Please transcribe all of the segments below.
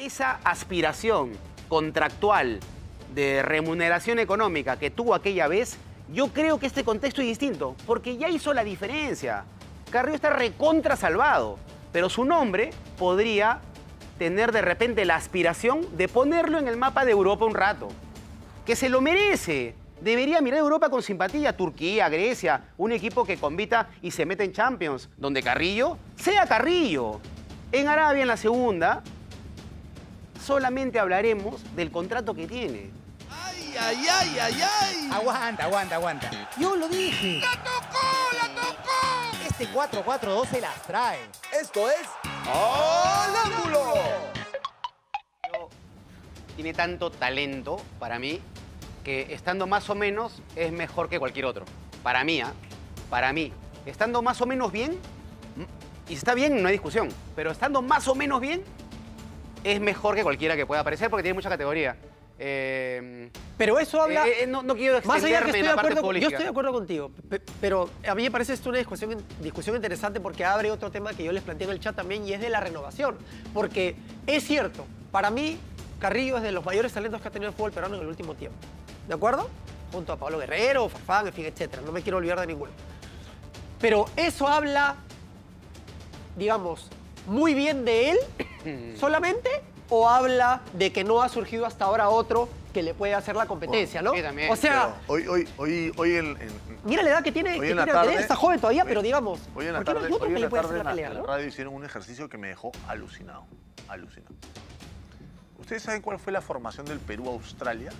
esa aspiración contractual de remuneración económica que tuvo aquella vez, yo creo que este contexto es distinto, porque ya hizo la diferencia. Carrillo está recontra salvado, pero su nombre podría tener de repente la aspiración de ponerlo en el mapa de Europa un rato. Que se lo merece. Debería mirar Europa con simpatía, Turquía, Grecia, un equipo que convita y se mete en Champions, donde Carrillo sea Carrillo. En Arabia, en la segunda, solamente hablaremos del contrato que tiene. ¡Ay, ay, ay, ay, ay! Aguanta, aguanta, aguanta. Yo lo dije. ¡La tocó, la tocó! Este 4-4-2 se las trae. Esto es... ¡Al ángulo! Tiene tanto talento para mí que estando más o menos es mejor que cualquier otro. Para mí, ¿ah? Para mí. Estando más o menos bien, y si está bien, no hay discusión, pero estando más o menos bien, es mejor que cualquiera que pueda aparecer porque tiene mucha categoría. Eh, Pero eso habla... eh, eh, no, no quiero Más allá que estoy en de parte acuerdo, yo estoy de acuerdo contigo, pe- pero a mí me parece esto una discusión, discusión interesante porque abre otro tema que yo les planteé en el chat también y es de la renovación. Porque es cierto, para mí Carrillo es de los mayores talentos que ha tenido el fútbol peruano en el último tiempo. ¿De acuerdo? Junto a Pablo Guerrero, Farfán, en fin, etcétera. No me quiero olvidar de ninguno. Pero eso habla, digamos, muy bien de él solamente o habla de que no ha surgido hasta ahora otro que le puede hacer la competencia, ¿no? sí, también, o sea, Hoy, hoy, hoy, hoy en, en- Mira la edad que tiene, Hoy que en la tiene tarde- está joven todavía, hoy- pero digamos, hoy en la ¿por qué no tarde, hoy en le la puede hacer tarde la en la, pelea, en la no? radio hicieron un ejercicio que me dejó alucinado. Alucinado. ¿Ustedes saben cuál fue la formación del Perú-Australia?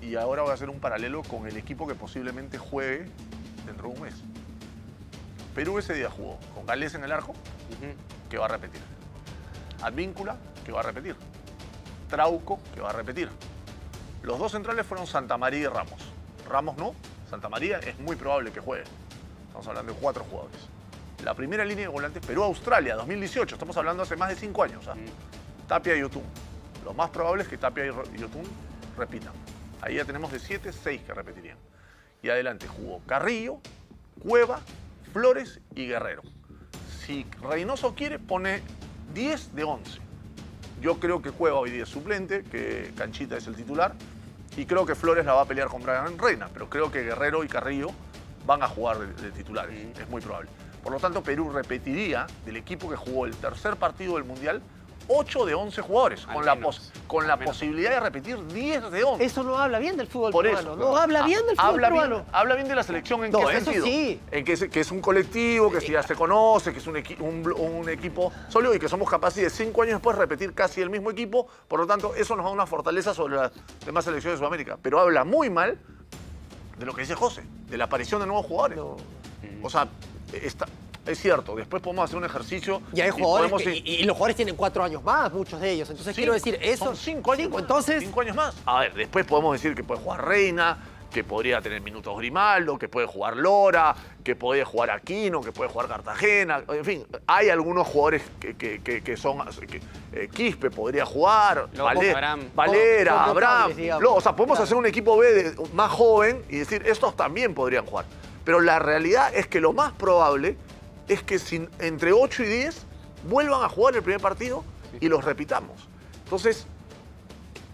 Y ahora voy a hacer un paralelo con el equipo que posiblemente juegue dentro de un mes. Perú ese día jugó con Gales en el arco, que va a repetir. Advíncula, que va a repetir. Trauco, que va a repetir. Los dos centrales fueron Santa María y Ramos. Ramos no, Santa María es muy probable que juegue. Estamos hablando de cuatro jugadores. La primera línea de volantes, Perú-Australia, 2018. Estamos hablando hace más de cinco años. ¿ah? Tapia y Yotun. Lo más probable es que Tapia y Yotun repitan. Ahí ya tenemos de 7, 6 que repetirían. Y adelante jugó Carrillo, Cueva, Flores y Guerrero. Si Reynoso quiere, pone 10 de 11. Yo creo que Cueva hoy día es suplente, que Canchita es el titular. Y creo que Flores la va a pelear con Brian Reina. Pero creo que Guerrero y Carrillo van a jugar de, de titulares. Es muy probable. Por lo tanto, Perú repetiría del equipo que jugó el tercer partido del Mundial 8 de 11 jugadores. Al Con la, pos- con la menos. posibilidad de repetir 10 de 11. Eso no habla bien del fútbol Por peruano, eso. no habla bien del fútbol habla peruano. Bien, habla bien de la selección en No, qué eso sentido. sí. En que es, que es un colectivo, que ya se conoce, que es un, equi- un, equipo sólido y que somos capaces de cinco años después repetir casi el mismo equipo. Por lo tanto, eso nos da una fortaleza sobre las demás selecciones de Sudamérica. Pero habla muy mal de lo que dice José, de la aparición de nuevos jugadores. No. O sea, está, es cierto, después podemos hacer un ejercicio. Y hay y jugadores que- y, y los jugadores tienen cuatro años más, muchos de ellos. Entonces quiero decir, eso. Son cinco años. más, entonces, Cinco años más. A ver, después podemos decir que puede jugar Reina, que podría tener minutos Grimaldo, que puede jugar Lora, que puede jugar Aquino, que puede jugar Cartagena. En fin, hay algunos jugadores que, que- que- que son. que, eh, Quispe podría jugar, Loco, Vale- Abraham. Valera, Abraham. o sea, podemos Claro. hacer un equipo B de- más joven y decir, estos también podrían jugar. Pero la realidad es que lo más probable es que sin- entre 8 y 10 vuelvan a jugar el primer partido y los repitamos. Entonces,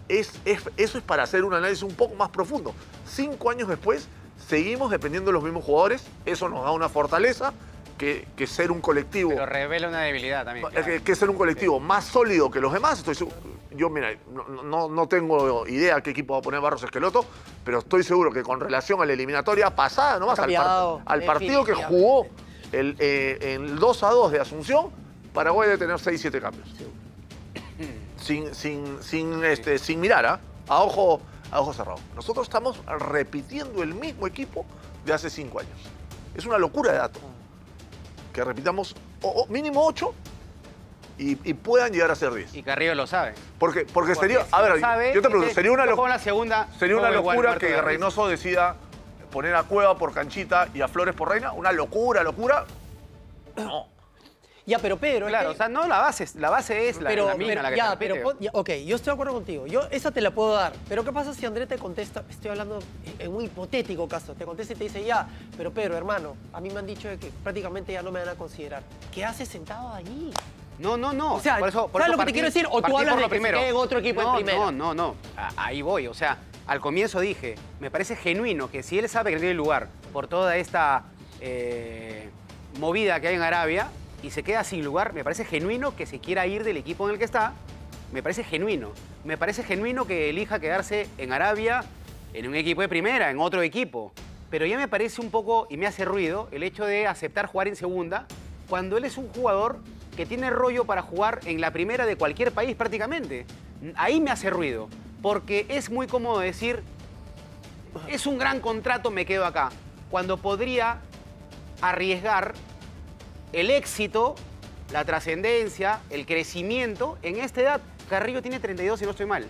es, es- eso es para hacer un análisis un poco más profundo. Cinco años después, seguimos dependiendo de los mismos jugadores. Eso nos da una fortaleza que, que ser un colectivo. Pero revela una debilidad también. Eh, Que, que ser un colectivo más sólido que los demás. Estoy yo, mira, no, no- no tengo idea qué equipo va a poner Barros Esqueloto, pero estoy seguro que con relación a la eliminatoria pasada, nomás al, cambiado, al partido que jugó el, eh, en el 2 a 2 de Asunción, Paraguay debe tener 6, 7 cambios. Sin, sin, sin, este, sin mirar, ¿ah? a, ojo, a ojo cerrado. Nosotros estamos repitiendo el mismo equipo de hace 5 años. Es una locura de dato. Que repitamos o- o mínimo 8 y, y puedan llegar a ser 10. Y Carrillo lo sabe. Porque, porque Porque sería, si a ver, sabe, yo te pregunto, dice, sería una, lo- la segunda, sería una locura que. Reynoso decida poner a Cueva por Canchita y a Flores por Reina? ¿Una locura, locura? No. ya, pero Pedro. es Claro, que- o sea, no la base, la base es la, pero, la misma, pero- la que ya, repite. pero ya, ok, yo estoy de acuerdo contigo. Yo esa te la puedo dar. Pero ¿qué pasa si Andrés te contesta? Estoy hablando en un hipotético caso. Te contesta y te dice, ya, pero Pedro, hermano, a mí me han dicho de que prácticamente ya no me van a considerar. ¿Qué haces sentado allí? No, no, no. O sea, por eso, por ¿sabes eso lo que te quiero decir? O tú hablas de lo que se primero. otro equipo en no, primera. No, no, no. Ahí voy. O sea, al comienzo dije, me parece genuino que si él sabe que tiene lugar por toda esta eh, movida que hay en Arabia y se queda sin lugar, me parece genuino que se quiera ir del equipo en el que está. Me parece genuino. Me parece genuino que elija quedarse en Arabia, en un equipo de primera, en otro equipo. Pero ya me parece un poco, y me hace ruido, el hecho de aceptar jugar en segunda, cuando él es un jugador que tiene rollo para jugar en la primera de cualquier país prácticamente. Ahí me hace ruido, porque es muy cómodo decir, es un gran contrato, me quedo acá, cuando podría arriesgar el éxito, la trascendencia, el crecimiento en esta edad. Carrillo tiene 32 si no estoy mal.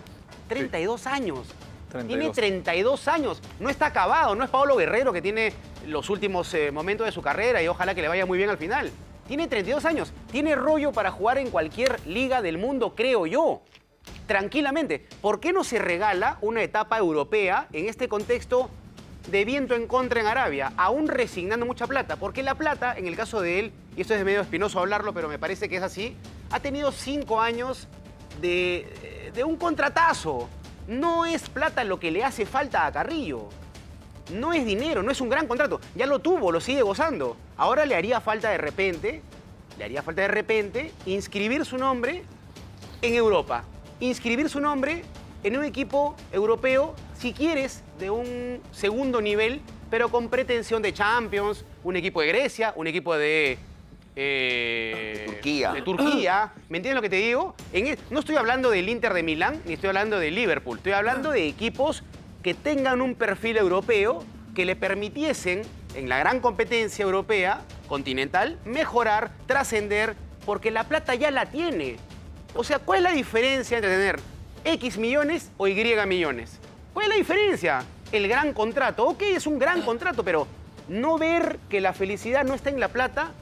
32 años. Tiene 32. 32 años. No está acabado. No es Pablo Guerrero que tiene los últimos eh, momentos de su carrera y ojalá que le vaya muy bien al final. Tiene 32 años. Tiene rollo para jugar en cualquier liga del mundo, creo yo. Tranquilamente. ¿Por qué no se regala una etapa europea en este contexto de viento en contra en Arabia, aún resignando mucha plata, porque la plata, en el caso de él, y esto es medio espinoso hablarlo, pero me parece que es así, ha tenido cinco años de, de un contratazo. No es plata lo que le hace falta a Carrillo. No es dinero, no es un gran contrato. Ya lo tuvo, lo sigue gozando. Ahora le haría falta de repente, le haría falta de repente inscribir su nombre en Europa. Inscribir su nombre en un equipo europeo, si quieres, de un segundo nivel, pero con pretensión de Champions, un equipo de Grecia, un equipo de... eh, Turquía. De Turquía. ¿Me entiendes lo que te digo? En no estoy hablando del Inter de Milán, ni estoy hablando de Liverpool. Estoy hablando de equipos que tengan un perfil europeo que le permitiesen, en la gran competencia europea, continental, mejorar, trascender, porque la plata ya la tiene. O sea, ¿cuál es la diferencia entre tener X millones o Y millones? ¿Cuál es la diferencia? El gran contrato. Ok, es un gran contrato, pero no ver que la felicidad no está en la plata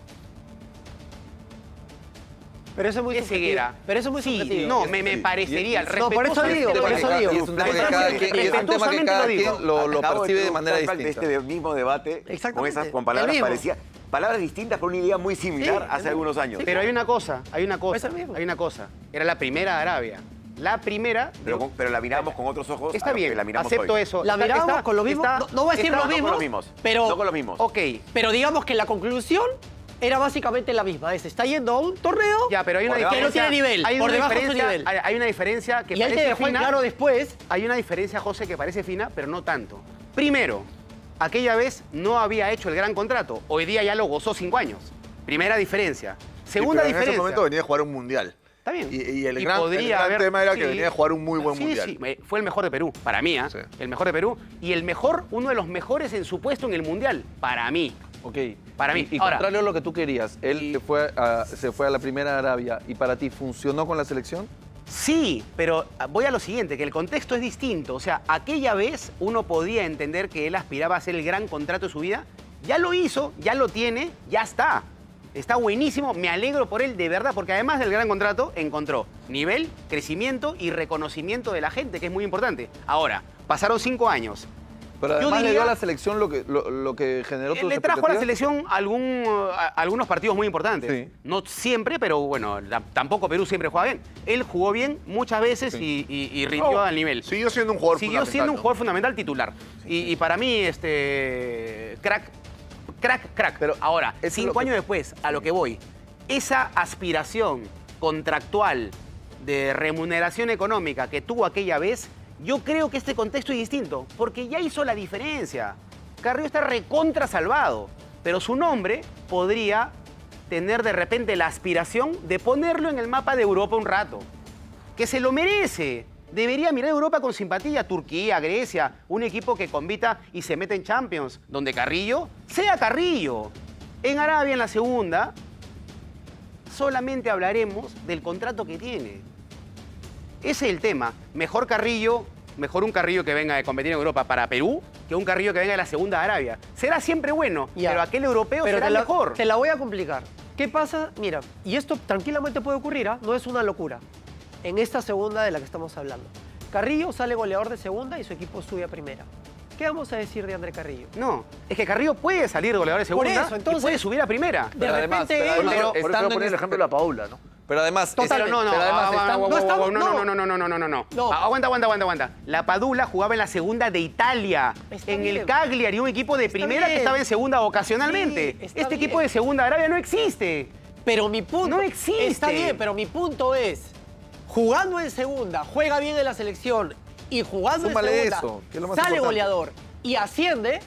Pero eso es muy es ceguera. Pero eso es muy sí, subjetivo. No, me, me parecería. No, por eso digo, por eso digo. lo Y es un tema que cada quien, y es un tema que Respetuosamente cada lo quien lo, lo percibe de manera distinta. de este mismo debate con esas con palabras mismo. Palabras distintas con una idea muy similar Sí, hace algunos años. Pero hay una cosa, hay una Es cosa, hay una cosa. Era la primera de Arabia. La primera. Pero, pero la miramos con otros ojos. Está los bien, la miramos acepto hoy. eso. La miramos está- con lo mismo. está- no, no voy a decir está- lo no mismo, con los mismos, pero, no con los mismos. Ok, pero digamos que la conclusión era básicamente la misma. Es, está yendo a un torneo ya, pero hay una Por debajo. que no diferencia. tiene nivel. Hay por una debajo de su diferencia, nivel. hay, hay una diferencia que y él te parece dejó fina. claro después Hay una diferencia, José, que parece fina, pero no tanto. Primero, aquella vez no había hecho el gran contrato. Hoy día ya lo gozó cinco años. Primera diferencia. Segunda Sí, pero diferencia. En ese momento venía a jugar un mundial. Está bien. Y, y el Y gran, el podría gran haber- tema era que venía a jugar un muy buen Sí, mundial. sí, fue el mejor de Perú, para mí. Sí. El mejor de Perú. Y el mejor, uno de los mejores en su puesto en el mundial, para mí. Ok. Para mí. Y, y Ahora- contrario a lo que tú querías, él Y- se, fue a, se fue a la primera Arabia y para ti funcionó con la selección. Sí, pero ah, voy a lo siguiente, que el contexto es distinto. O sea, aquella vez uno podía entender que él aspiraba a hacer el gran contrato de su vida. Ya lo hizo, ya lo tiene, ya está. Está buenísimo, me alegro por él de verdad, porque además del gran contrato encontró nivel, crecimiento y reconocimiento de la gente, que es muy importante. Ahora, pasaron cinco años. Pero Yo además le diría- dio a la selección lo que, lo, lo que generó Eh, Le trajo a la selección algún, a- algunos partidos muy importantes. Sí. No siempre, pero bueno, la- tampoco Perú siempre juega bien. Él jugó bien muchas veces y, y- y rindió No, al nivel. Siguió siendo un jugador Siguió fundamental, siendo un ¿no? jugador fundamental titular. Y, y para mí, este. Crack, crack, crack. Pero ahora, cinco que- años después, a lo que voy, esa aspiración contractual de remuneración económica que tuvo aquella vez, yo creo que este contexto es distinto, porque ya hizo la diferencia. Carrillo está recontra salvado, pero su nombre podría tener de repente la aspiración de ponerlo en el mapa de Europa un rato que se lo merece. Debería mirar Europa con simpatía, Turquía, Grecia, un equipo que compita y se mete en Champions, donde Carrillo sea Carrillo. En Arabia, en la segunda, solamente hablaremos del contrato que tiene. Ese es el tema. Mejor Carrillo, mejor un Carrillo que venga de competir en Europa para Perú que un Carrillo que venga de la segunda de Arabia. Será siempre bueno, Ya. pero aquel europeo Pero será te la, mejor. te la voy a complicar. ¿Qué pasa? Mira, y esto tranquilamente puede ocurrir, ¿ah? no es una locura. En esta segunda de la que estamos hablando. Carrillo sale goleador de segunda y su equipo sube a primera. ¿Qué vamos a decir de André Carrillo? No, es que Carrillo puede salir goleador de Por segunda y puede subir a primera. De Pero además- repente pero él- además- Pero, Estando por eso en voy a poner el este- ejemplo de la Paula, ¿no? Pero además, Total, no, no, no no, no. no, no, no, no, no, no, no, No. Aguanta, aguanta, aguanta, aguanta. La Padula jugaba en la segunda de Italia, Está en bien. el Cagliari, un equipo de Está primera que estaba en segunda ocasionalmente. Sí, este bien. equipo de segunda Arabia no existe. Pero mi punto. No existe. Está bien, pero mi punto es: jugando en segunda, juega bien en la selección y jugando Súmale en segunda, eso, que es lo más sale importante. goleador y asciende.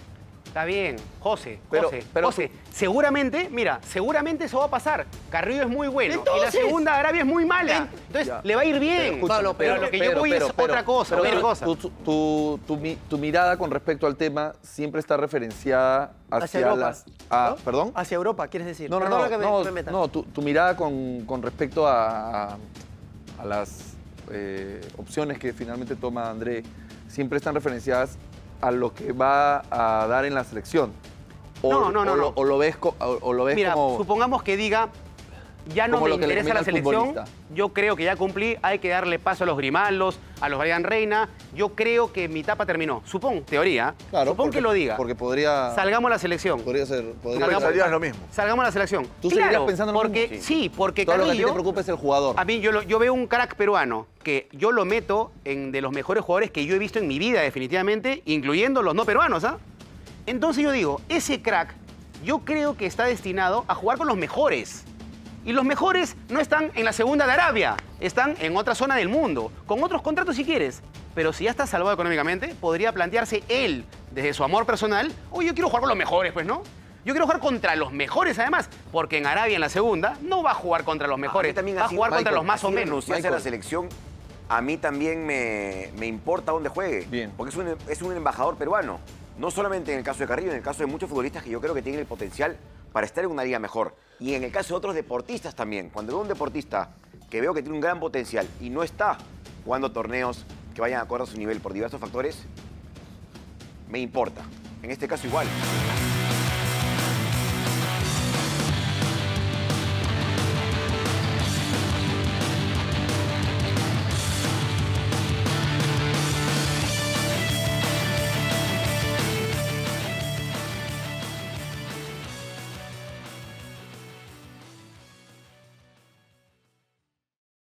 Está bien, José, Pero- José, pero José. Seguramente, mira, seguramente eso va a pasar. Carrillo es muy bueno y la segunda Arabia es muy mala. En- Entonces, Ya. le va a ir bien. escúchame, Pablo, pero, lo que yo voy es otra cosa, pero otra tu- cosa. Tu, tu- tu mi- tu mirada con respecto al tema siempre está referenciada hacia, Hacia Europa, las... a- ¿no? ¿Perdón? Hacia Europa, quieres decir. No, no, no, que me- no, me no, tu, tu mirada con, con respecto a, a- a las eh, opciones que finalmente toma André siempre están referenciadas a lo que va a dar en la selección. O, No, no, no, o lo- no. O lo ves, co- o, o lo ves Mira, como... supongamos que diga, ya no me interesa la selección, yo creo que ya cumplí, hay que darle paso a los Grimaldos, a los Brian Reina, yo creo que mi etapa terminó. Supón, teoría, Claro, supón porque- que lo diga. Porque podría... Salgamos a la selección. Podría ser... podría Tú ser- pensarías lo mismo. Salgamos a la selección. ¿Tú claro, seguirías pensando lo porque, mismo? Sí, porque Todo lo que a ti Carrillo... te preocupa es el jugador. A mí yo, lo- yo veo un crack peruano que yo lo meto en de los mejores jugadores que yo he visto en mi vida definitivamente, incluyendo los no peruanos, ¿ah? Entonces yo digo, ese crack yo creo que está destinado a jugar con los mejores. Y los mejores no están en la segunda de Arabia, están en otra zona del mundo, con otros contratos si quieres. Pero si ya está salvado económicamente, podría plantearse él, desde su amor personal, oye, yo quiero jugar con los mejores, pues, ¿no? Yo quiero jugar contra los mejores, además, porque en Arabia en la segunda no va a jugar contra los mejores, también va a jugar contra los más o menos. a la selección, a mí también me, me importa dónde juegue. Bien. Porque es un, es un embajador peruano. No solamente en el caso de Carrillo, en el caso de muchos futbolistas que yo creo que tienen el potencial para estar en una liga mejor. Y en el caso de otros deportistas también. Cuando veo un deportista que veo que tiene un gran potencial y no está jugando torneos que vayan acorde a su nivel por diversos factores, me importa. En este caso igual.